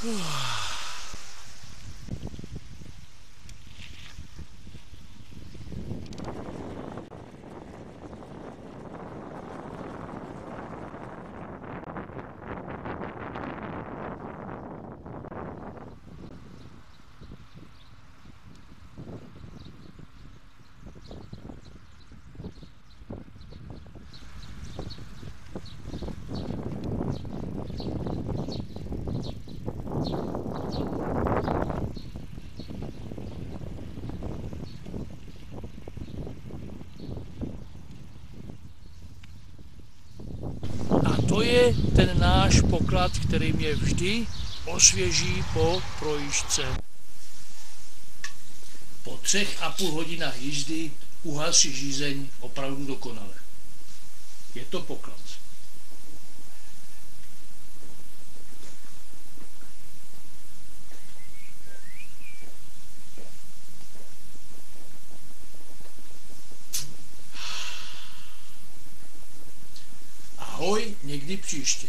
Whew. To je ten náš poklad, který mě vždy osvěží po projížďce. Po třech a půl hodinách jízdy uhasí žízeň opravdu dokonale. Je to poklad. Ahoj, někdy příště.